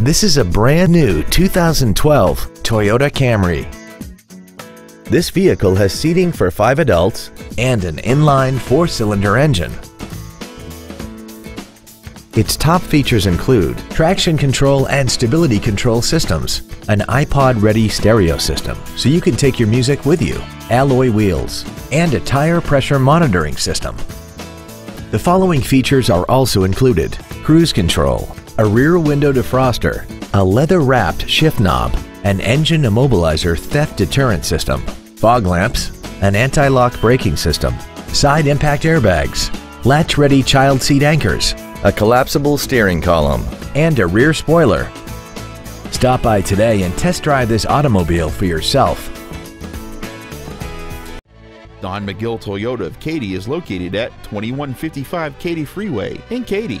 This is a brand new 2012 Toyota Camry. This vehicle has seating for five adults and an inline four-cylinder engine. Its top features include traction control and stability control systems, an iPod-ready stereo system so you can take your music with you, alloy wheels, and a tire pressure monitoring system. The following features are also included cruise control, a rear window defroster, a leather-wrapped shift knob, an engine immobilizer theft deterrent system, fog lamps, an anti-lock braking system, side impact airbags, latch-ready child seat anchors, a collapsible steering column, and a rear spoiler. Stop by today and test drive this automobile for yourself. Don McGill Toyota of Katy is located at 2155 Katy Freeway in Katy.